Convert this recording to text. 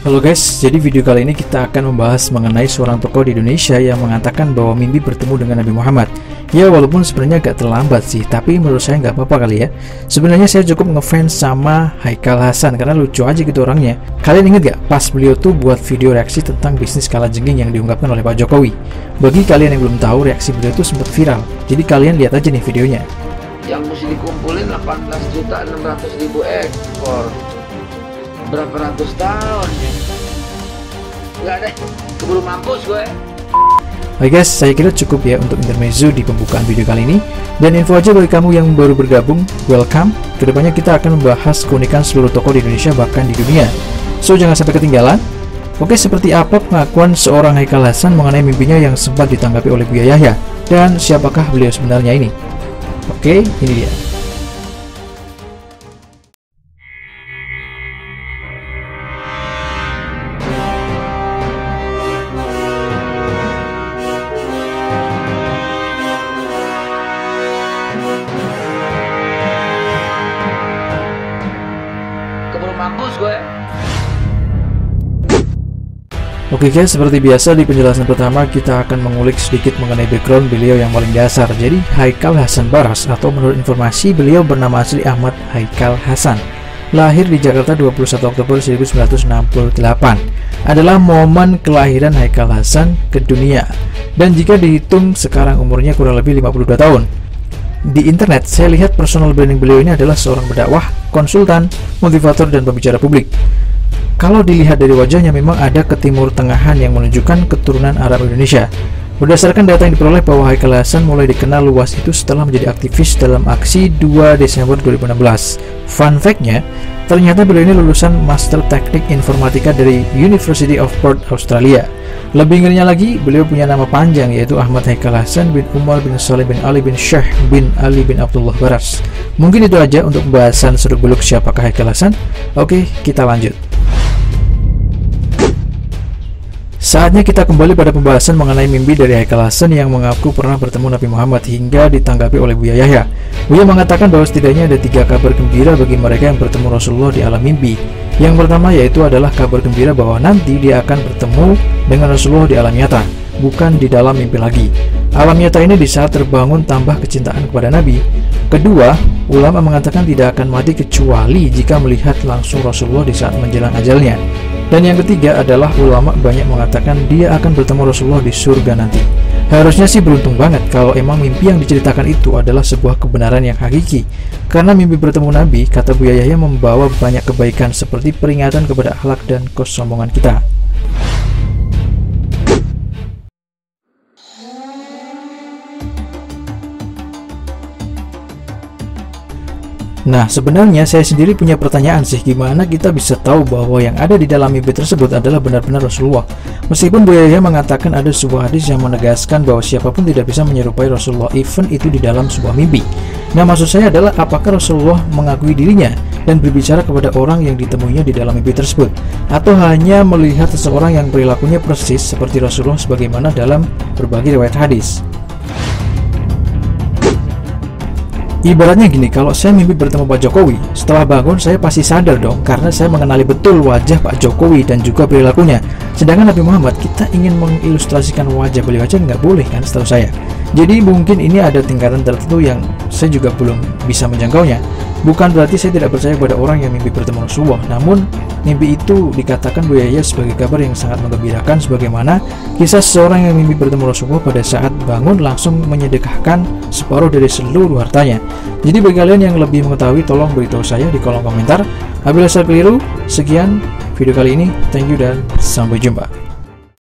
Halo guys, jadi video kali ini kita akan membahas mengenai seorang tokoh di Indonesia yang mengatakan bahwa mimpi bertemu dengan Nabi Muhammad. Ya walaupun sebenarnya agak terlambat sih, tapi menurut saya nggak apa-apa kali ya. Sebenarnya saya cukup ngefans sama Haikal Hasan karena lucu aja gitu orangnya. Kalian inget gak pas beliau tuh buat video reaksi tentang bisnis kala jengking yang diungkapkan oleh Pak Jokowi? Bagi kalian yang belum tahu, reaksi beliau tuh sempat viral. Jadi kalian lihat aja nih videonya. Yang mesti dikumpulin 18 juta 600 ribu ekor berapa ratus tahun ya nggak ada keburu mampus gue Oke guys, saya kira cukup ya untuk intermezzo di pembukaan video kali ini. Dan info aja bagi kamu yang baru bergabung, welcome. Ke depannya kita akan membahas keunikan seluruh toko di Indonesia bahkan di dunia. So jangan sampai ketinggalan. Oke, seperti apa pengakuan seorang Haikal Hasan mengenai mimpinya yang sempat ditanggapi oleh Buya Yahya? Dan siapakah beliau sebenarnya ini? Oke, ini dia. Oke guys, seperti biasa di penjelasan pertama kita akan mengulik sedikit mengenai background beliau yang paling dasar. Jadi Haikal Hasan Baras atau menurut informasi beliau bernama asli Ahmad Haikal Hasan. Lahir di Jakarta 21 Oktober 1968 adalah momen kelahiran Haikal Hasan ke dunia. Dan jika dihitung sekarang umurnya kurang lebih 52 tahun. Di internet saya lihat personal branding beliau ini adalah seorang berdakwah, konsultan, motivator dan pembicara publik. Kalau dilihat dari wajahnya memang ada ketimur tengahan yang menunjukkan keturunan Arab Indonesia. Berdasarkan data yang diperoleh bahwa Haikal Hasan mulai dikenal luas itu setelah menjadi aktivis dalam aksi 2 Desember 2016. Fun fact-nya, ternyata beliau ini lulusan Master Teknik Informatika dari University of Perth, Australia. Lebih ngerinya lagi, beliau punya nama panjang yaitu Ahmad Haikal Hasan bin Umar bin Saleh bin Ali bin Syekh bin Ali bin Abdullah Baras. Mungkin itu aja untuk pembahasan seru beluk siapakah Haikal Hasan. Oke, kita lanjut. Saatnya kita kembali pada pembahasan mengenai mimpi dari Haikal Hasan yang mengaku pernah bertemu Nabi Muhammad hingga ditanggapi oleh Buya Yahya. Buya mengatakan bahwa setidaknya ada tiga kabar gembira bagi mereka yang bertemu Rasulullah di alam mimpi. Yang pertama yaitu adalah kabar gembira bahwa nanti dia akan bertemu dengan Rasulullah di alam nyata, bukan di dalam mimpi lagi. Alam nyata ini di saat terbangun tambah kecintaan kepada Nabi. Kedua, ulama mengatakan tidak akan mati kecuali jika melihat langsung Rasulullah di saat menjelang ajalnya. Dan yang ketiga adalah ulama banyak mengatakan dia akan bertemu Rasulullah di surga nanti. Harusnya sih beruntung banget kalau emang mimpi yang diceritakan itu adalah sebuah kebenaran yang hakiki. Karena mimpi bertemu Nabi, kata Buya Yahya membawa banyak kebaikan seperti peringatan kepada akhlak dan kesombongan kita. Nah, sebenarnya saya sendiri punya pertanyaan sih, gimana kita bisa tahu bahwa yang ada di dalam mimpi tersebut adalah benar-benar Rasulullah? Meskipun Bu Yahya mengatakan ada sebuah hadis yang menegaskan bahwa siapa pun tidak bisa menyerupai Rasulullah, even itu di dalam sebuah mimpi. Nah, maksud saya adalah apakah Rasulullah mengakui dirinya dan berbicara kepada orang yang ditemuinya di dalam mimpi tersebut? Atau hanya melihat seseorang yang perilakunya persis seperti Rasulullah sebagaimana dalam berbagai riwayat hadis? Ibaratnya gini, kalau saya mimpi bertemu Pak Jokowi, setelah bangun saya pasti sadar dong karena saya mengenali betul wajah Pak Jokowi dan juga perilakunya. Sedangkan Nabi Muhammad, kita ingin mengilustrasikan wajah beliau aja nggak boleh kan setahu saya. Jadi mungkin ini ada tingkatan tertentu yang saya juga belum bisa menjangkaunya. Bukan berarti saya tidak percaya pada orang yang mimpi bertemu Rasulullah, namun mimpi itu dikatakan Bu Yahya sebagai kabar yang sangat menggembirakan sebagaimana kisah seseorang yang mimpi bertemu Rasulullah pada saat bangun langsung menyedekahkan separuh dari seluruh hartanya. Jadi bagi kalian yang lebih mengetahui tolong beritahu saya di kolom komentar. Apabila saya keliru, sekian video kali ini. Thank you dan sampai jumpa.